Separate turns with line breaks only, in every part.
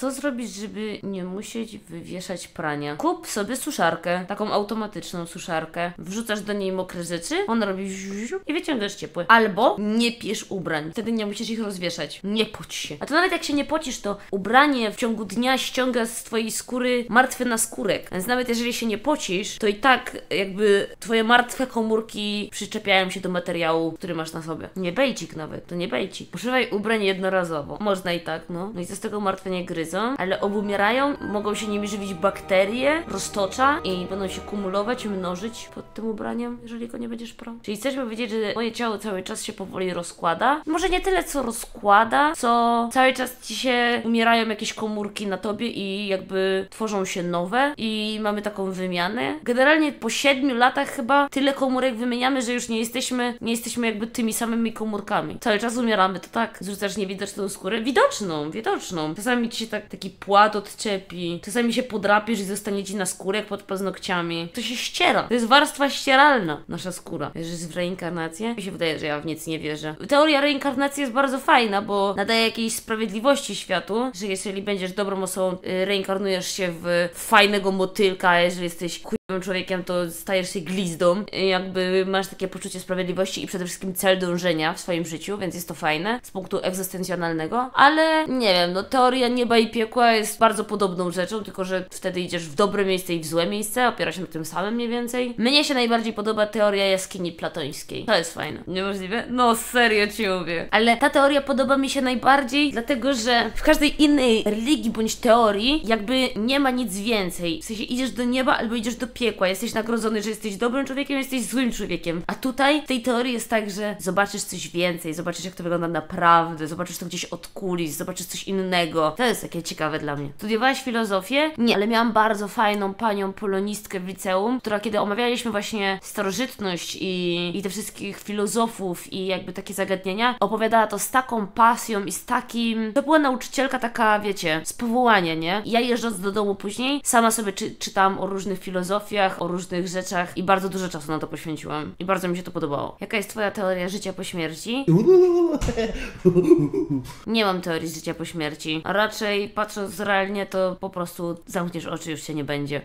Co zrobić, żeby nie musieć wywieszać prania? Kup sobie suszarkę, taką automatyczną suszarkę. Wrzucasz do niej mokre rzeczy, on robi i wyciągasz ciepłe. Albo nie piesz ubrań, wtedy nie musisz ich rozwieszać. Nie poć się. A to nawet jak się nie pocisz, to ubranie w ciągu dnia ściąga z twojej skóry martwy naskórek. Więc nawet jeżeli się nie pocisz, to i tak jakby twoje martwe komórki przyczepiają się do materiału, który masz na sobie. Nie bejcik nawet, to nie bejcik. Używaj ubrań jednorazowo. Można i tak, no. No i co z tego martwe nie gryzą, ale obumierają, mogą się nimi żywić bakterie, roztocza i będą się kumulować, mnożyć pod tym ubraniem, jeżeli go nie będziesz prał. Czyli chcesz powiedzieć, że moje ciało cały czas się powoli rozkłada? Może nie tyle co rozkłada, co cały czas ci się umierają jakieś komórki na tobie i jakby tworzą się nowe i mamy taką wymianę. Generalnie po siedmiu latach chyba tyle komórek wymieniamy, że już nie jesteśmy, nie jesteśmy jakby tymi samymi komórkami. Cały czas umieramy, to tak. Zrzucasz niewidoczną skórę? Widoczną, widoczną. Czasami ci się tak, taki płat odczepi, czasami się podrapiesz i zostanie ci na skórek pod paznokciami. To się ściera. To jest warstwa ścieralna, nasza skóra. Wierzysz w reinkarnację? Mi się wydaje, że ja w nic nie wierzę. Teoria reinkarnacji jest bardzo fajna, bo nadaje jakiejś sprawiedliwości światu, że jeżeli będziesz dobrą osobą, y, reinkarnujesz się w fajnego motylka, a jeżeli jesteś chujowym człowiekiem, to stajesz się glizdą. Jakby masz takie poczucie sprawiedliwości i przede wszystkim cel dążenia w swoim życiu, więc jest to fajne z punktu egzystencjonalnego. Ale nie wiem, no teoria nieba i piekła jest bardzo podobną rzeczą, tylko że wtedy idziesz w dobre miejsce i w złe miejsce, opiera się na tym samym mniej więcej. Mnie się najbardziej podoba teoria jaskini platońskiej. To jest fajne. Niemożliwe? No serio ci mówię. Ale ta teoria podoba mi się najbardziej, dlatego że w każdej innej religii bądź teorii jakby nie ma nic więcej. W sensie idziesz do nieba albo idziesz do piekła. Jesteś nagrodzony, że jesteś dobrym człowiekiem, jesteś złym człowiekiem. A tutaj w tej teorii jest tak, że zobaczysz coś więcej, zobaczysz jak to wygląda naprawdę, zobaczysz to gdzieś od kulis, zobaczysz coś innego. To jest takie ciekawe dla mnie. Studiowałaś filozofię? Nie, ale miałam bardzo fajną panią polonistkę w liceum, która kiedy omawialiśmy właśnie starożytność i, i te wszystkich filozofów i jakby takie zagadnienia, opowiadała to z taką pasją i z takim... To była nauczycielka taka, wiecie, z powołania, nie? I ja jeżdżąc do domu później, sama sobie czy, czytałam o różnych filozofiach, o różnych rzeczach i bardzo dużo czasu na to poświęciłam. I bardzo mi się to podobało. Jaka jest Twoja teoria życia po śmierci? Nie mam teorii życia po śmierci. A raczej patrząc realnie, to po prostu zamkniesz oczy, już się nie będzie.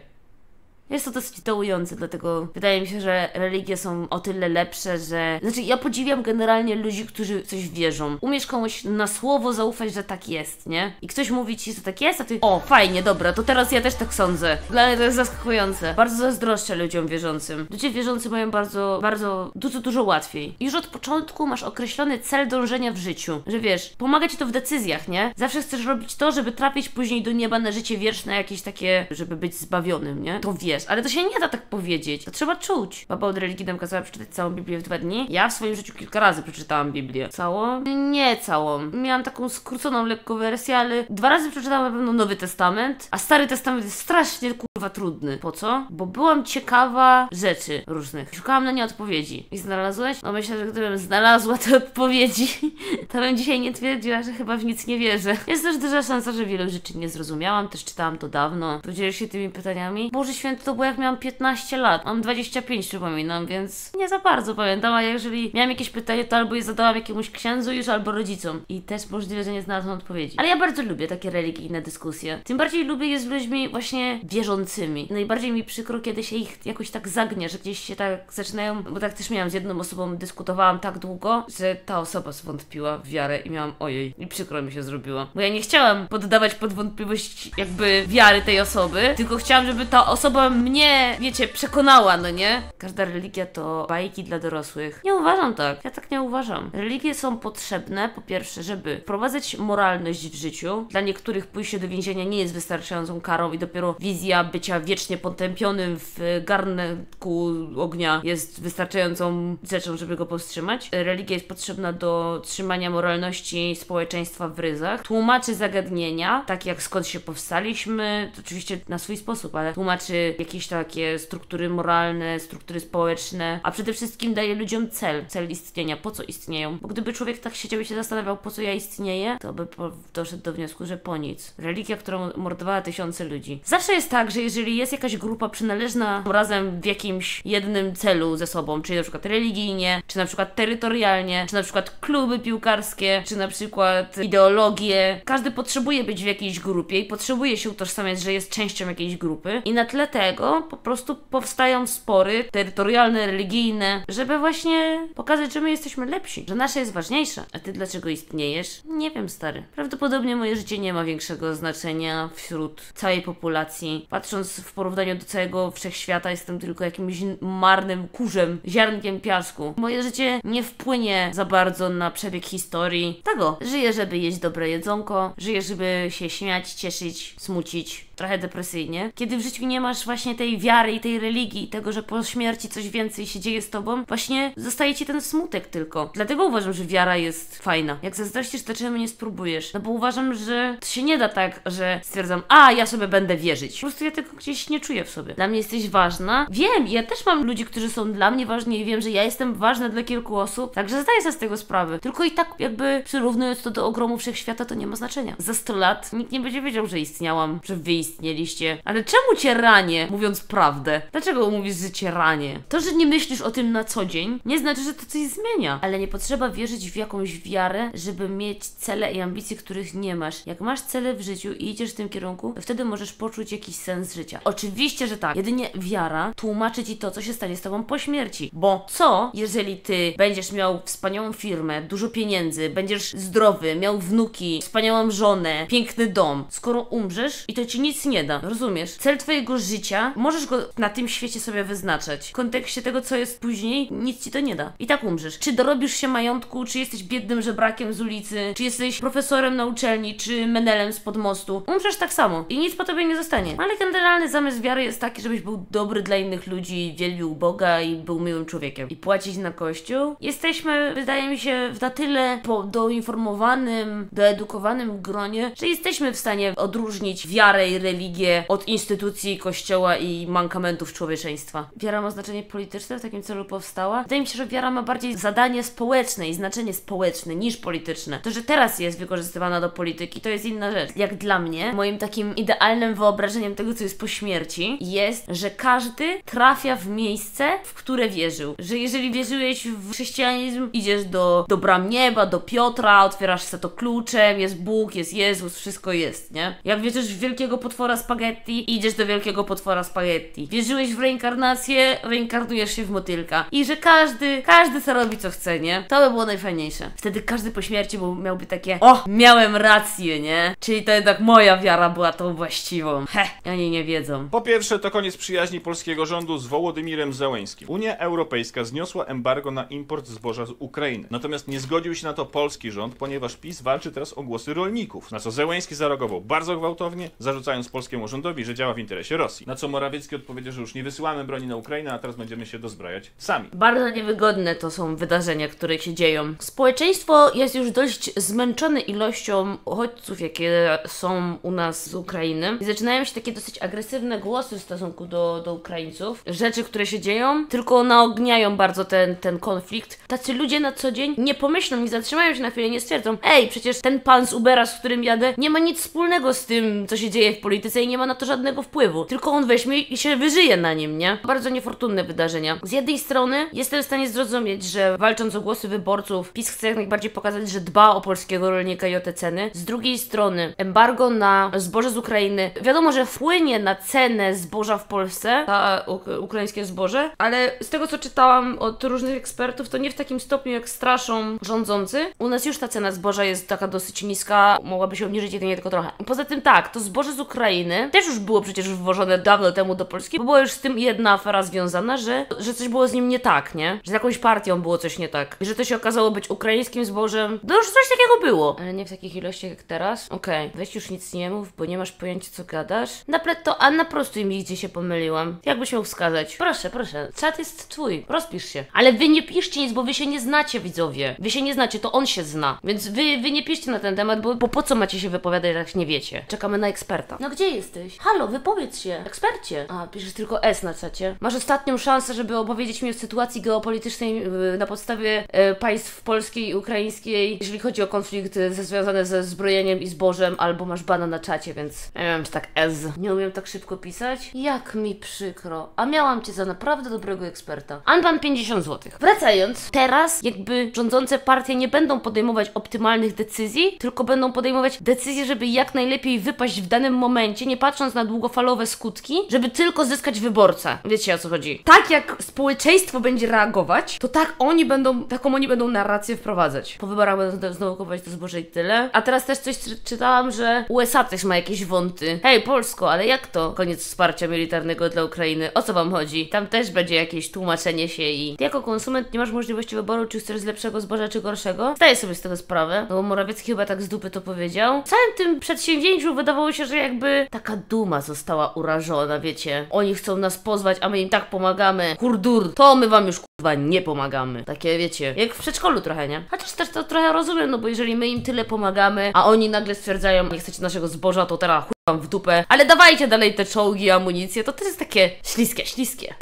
Jest to dosyć dołujące, dlatego wydaje mi się, że religie są o tyle lepsze, że. Znaczy, ja podziwiam generalnie ludzi, którzy coś wierzą. Umiesz komuś na słowo zaufać, że tak jest, nie? I ktoś mówi ci, że tak jest, a ty. O, fajnie, dobra, to teraz ja też tak sądzę. Dla mnie to jest zaskakujące. Bardzo zazdroszczę ludziom wierzącym. Ludzie wierzący mają bardzo, bardzo, dużo, dużo łatwiej. Już od początku masz określony cel dążenia w życiu. Że wiesz, pomaga ci to w decyzjach, nie? Zawsze chcesz robić to, żeby trafić później do nieba na życie wieczne, jakieś takie, żeby być zbawionym, nie? To wiesz, ale to się nie da tak powiedzieć. To trzeba czuć. Baba od religii nam kazała przeczytać całą Biblię w dwa dni. Ja w swoim życiu kilka razy przeczytałam Biblię. Całą? Nie całą. Miałam taką skróconą lekko wersję, ale dwa razy przeczytałam na pewno Nowy Testament, a Stary Testament jest strasznie kurwa trudny. Po co? Bo byłam ciekawa rzeczy różnych. Szukałam na nie odpowiedzi. I znalazłeś? No myślę, że gdybym znalazła te odpowiedzi, to bym dzisiaj nie twierdziła, że chyba w nic nie wierzę. Jest też duża szansa, że wielu rzeczy nie zrozumiałam, też czytałam to dawno. Podzielisz się tymi pytaniami. Boże święty, to było jak miałam 15 lat. Mam 25, przypominam, więc nie za bardzo pamiętam, a jeżeli miałam jakieś pytanie, to albo je zadałam jakiemuś księdzu już, albo rodzicom. I też możliwe, że nie znalazłam odpowiedzi. Ale ja bardzo lubię takie religijne dyskusje. Tym bardziej lubię je z ludźmi właśnie wierzącymi. Najbardziej mi przykro, kiedy się ich jakoś tak zagnie, że gdzieś się tak zaczynają, bo tak też miałam z jedną osobą, dyskutowałam tak długo, że ta osoba zwątpiła w wiarę i miałam ojej. I przykro mi się zrobiło. Bo ja nie chciałam poddawać pod wątpliwość jakby wiary tej osoby, tylko chciałam, żeby ta osoba mnie, wiecie, przekonała, no nie? Każda religia to bajki dla dorosłych. Nie uważam tak. Ja tak nie uważam. Religie są potrzebne, po pierwsze, żeby wprowadzać moralność w życiu. Dla niektórych pójście do więzienia nie jest wystarczającą karą i dopiero wizja bycia wiecznie potępionym w garnku ognia jest wystarczającą rzeczą, żeby go powstrzymać. Religia jest potrzebna do trzymania moralności społeczeństwa w ryzach. Tłumaczy zagadnienia, takie jak skąd się powstaliśmy, oczywiście na swój sposób, ale tłumaczy jakieś takie struktury moralne, struktury społeczne, a przede wszystkim daje ludziom cel, cel istnienia, po co istnieją. Bo gdyby człowiek tak siedział i się zastanawiał, po co ja istnieję, to by doszedł do wniosku, że po nic. Religia, którą mordowała tysiące ludzi. Zawsze jest tak, że jeżeli jest jakaś grupa przynależna razem w jakimś jednym celu ze sobą, czyli na przykład religijnie, czy na przykład terytorialnie, czy na przykład kluby piłkarskie, czy na przykład ideologie, każdy potrzebuje być w jakiejś grupie i potrzebuje się utożsamiać, że jest częścią jakiejś grupy i na tle tego po prostu powstają spory terytorialne, religijne, żeby właśnie pokazać, że my jesteśmy lepsi, że nasze jest ważniejsze. A ty dlaczego istniejesz? Nie wiem, stary. Prawdopodobnie moje życie nie ma większego znaczenia wśród całej populacji. Patrząc w porównaniu do całego wszechświata, jestem tylko jakimś marnym kurzem, ziarnkiem piasku. Moje życie nie wpłynie za bardzo na przebieg historii. Tego, żyję, żeby jeść dobre jedzonko, żyję, żeby się śmiać, cieszyć, smucić, trochę depresyjnie. Kiedy w życiu nie masz właśnie tej wiary i tej religii, tego, że po śmierci coś więcej się dzieje z tobą, właśnie zostaje ci ten smutek tylko. Dlatego uważam, że wiara jest fajna. Jak zazdrościsz, to czemu nie spróbujesz? No bo uważam, że to się nie da tak, że stwierdzam, a ja sobie będę wierzyć. Po prostu ja tego gdzieś nie czuję w sobie. Dla mnie jesteś ważna. Wiem, ja też mam ludzi, którzy są dla mnie ważni i wiem, że ja jestem ważna dla kilku osób, także zdaję sobie z tego sprawę. Tylko i tak jakby przyrównując to do ogromu wszechświata, to nie ma znaczenia. Za 100 lat nikt nie będzie wiedział, że istniałam, że wy istnieliście. Ale czemu cię ranię, mówiąc prawdę? Dlaczego mówisz, że cię ranię? To, że nie myślisz o tym na co dzień, nie znaczy, że to coś zmienia. Ale nie potrzeba wierzyć w jakąś wiarę, żeby mieć cele i ambicje, których nie masz. Jak masz cele w życiu i idziesz w tym kierunku, to wtedy możesz poczuć jakiś sens życia. Oczywiście, że tak. Jedynie wiara tłumaczy ci to, co się stanie z tobą po śmierci. Bo co, jeżeli ty będziesz miał wspaniałą firmę, dużo pieniędzy, będziesz zdrowy, miał wnuki, wspaniałą żonę, piękny dom, skoro umrzesz i to ci nic nie da, rozumiesz? Cel twojego życia, możesz go na tym świecie sobie wyznaczać. W kontekście tego, co jest później, nic ci to nie da. I tak umrzesz. Czy dorobisz się majątku, czy jesteś biednym żebrakiem z ulicy, czy jesteś profesorem na uczelni, czy menelem spod mostu. Umrzesz tak samo i nic po tobie nie zostanie. Ale generalny zamysł wiary jest taki, żebyś był dobry dla innych ludzi, wielbił Boga i był miłym człowiekiem. I płacić na kościół. Jesteśmy, wydaje mi się, w na tyle po, doinformowanym, doedukowanym gronie, że jesteśmy w stanie odróżnić wiarę i religię od instytucji kościoła i mankamentów człowieczeństwa. Wiara ma znaczenie polityczne, w takim celu powstała. Wydaje mi się, że wiara ma bardziej zadanie społeczne i znaczenie społeczne niż polityczne. To, że teraz jest wykorzystywana do polityki, to jest inna rzecz. Jak dla mnie, moim takim idealnym wyobrażeniem tego, co jest po śmierci, jest, że każdy trafia w miejsce, w które wierzył. Że jeżeli wierzyłeś w chrześcijanizm, idziesz do, do bram nieba, do Piotra, otwierasz se to kluczem, jest Bóg, jest Jezus, wszystko jest, nie? Jak wierzysz w wielkiego potwora spaghetti, idziesz do wielkiego potwora spaghetti. Wierzyłeś w reinkarnację, reinkarnujesz się w motylka. I że każdy, każdy co robi co chce, nie? To by było najfajniejsze. Wtedy każdy po śmierci był, miałby takie, o, miałem rację, nie? Czyli to jednak moja wiara była tą właściwą. He, oni nie wiedzą.
Po pierwsze, to koniec przyjaźni polskiego rządu z Wołodymirem Zełęskim. Unia Europejska zniosła embargo na import zboża z Ukrainy. Natomiast nie zgodził się na to polski rząd, ponieważ PiS walczy teraz o głosy rolników. Na co Zełęski zareagował bardzo gwałtownie, zarzucając polskiemu rządowi, że działa w interesie Rosji. Na co Morawiecki odpowiedział, że już nie wysyłamy broni na Ukrainę, a teraz będziemy się dozbrajać sami.
Bardzo niewygodne to są wydarzenia, które się dzieją. Społeczeństwo jest już dość zmęczone ilością uchodźców, jakie są u nas z Ukrainy. I zaczynają się takie dosyć agresywne głosy w stosunku do, do Ukraińców. Rzeczy, które się dzieją, tylko naogniają bardzo ten, ten konflikt. Tacy ludzie na co dzień nie pomyślą, nie zatrzymają się na chwilę, nie stwierdzą, ej, przecież ten pan z Ubera, z którym jadę, nie ma nic wspólnego z tym, co się dzieje w polityce i nie ma na to żadnego wpływu. Tylko on weźmie i się wyżyje na nim, nie? Bardzo niefortunne wydarzenia. Z jednej strony jestem w stanie zrozumieć, że walcząc o głosy wyborców, PiS chce jak najbardziej pokazać, że dba o polskiego rolnika i o te ceny. Z drugiej strony, embargo na zboże z Ukrainy, wiadomo, że wpłynie na cenę zboża w Polsce, uk- ukraińskie zboże, ale z tego co czytałam od różnych ekspertów, to nie w takim stopniu jak straszą rządzący. U nas już ta cena zboża jest taka dosyć niska, mogłaby się obniżyć jedynie tylko trochę. Poza tym tak, to zboże z Ukrainy też już było przecież wwożone dawno temu do Polski, bo była już z tym jedna afera związana, że, że coś było z nim nie tak, nie? Że z jakąś partią było coś nie tak. I że to się okazało być ukraińskim zbożem. No już coś takiego było. Ale nie w takich ilościach jak teraz. Okej, weź już nic nie mów, bo nie masz pojęcia co gadasz. Naplet to, a naprostuj mi, gdzie się pomyliłam. Jakbyś miał wskazać? Proszę, proszę. Czat jest twój. Rozpisz się. Ale wy nie piszcie nic, bo wy się nie znacie, widzowie. Wy się nie znacie, to on się zna. Więc wy, wy nie piszcie na ten temat, bo, bo po co macie się wypowiadać, jak nie wiecie? Czekamy na eksperta. No gdzie jesteś? Halo, wypowiedz się. Ekspercie. A, piszesz tylko S na czacie. Masz ostatnią szansę, żeby opowiedzieć mi o sytuacji geopolitycznej yy, na podstawie yy, państw polskiej i ukraińskiej, jeżeli chodzi o konflikt ze- związany ze zbrojeniem i zbożem, albo masz bana na czacie, więc nie wiem, czy tak S. Nie umiem tak szybko pisać? Jak mi przykro. A miałam cię za naprawdę dobrego eksperta. Anban 50 zł. Wracając, teraz jakby rządzące partie nie będą podejmować optymalnych decyzji, tylko będą podejmować decyzje, żeby jak najlepiej wypaść w danym momencie, nie patrząc na długofalowe skutki, żeby tylko zyskać wyborcę. Wiecie o co chodzi? Tak jak społeczeństwo będzie reagować, to tak oni będą, taką oni będą narrację wprowadzać. Po wyborach będą znowu kupować to zboże i tyle. A teraz też coś czy- czytałam, że USA też ma jakieś wąty. Hej, Polsko, ale jak to? Koniec wsparcia militarnego dla Ukrainy. O co wam chodzi? Tam też będzie jakieś tłumaczenie się i ty jako konsument nie masz możliwości wyboru, czy chcesz lepszego zboża, czy gorszego. Zdaję sobie z tego sprawę, no bo Morawiecki chyba tak z dupy to powiedział. W całym tym przedsięwzięciu wydawało się, że jakby taka duma została urażona, wiecie. Oni chcą nas pozwać, a my im tak pomagamy. Kurdur, to my wam już kurwa nie pomagamy. Takie wiecie, jak w przedszkolu trochę, nie? Chociaż też to trochę rozumiem, no bo jeżeli my im tyle pomagamy, a oni nagle stwierdzają, nie chcecie naszego zboża, to teraz wam w dupę, ale dawajcie dalej te czołgi, amunicję, to też jest takie śliskie, śliskie.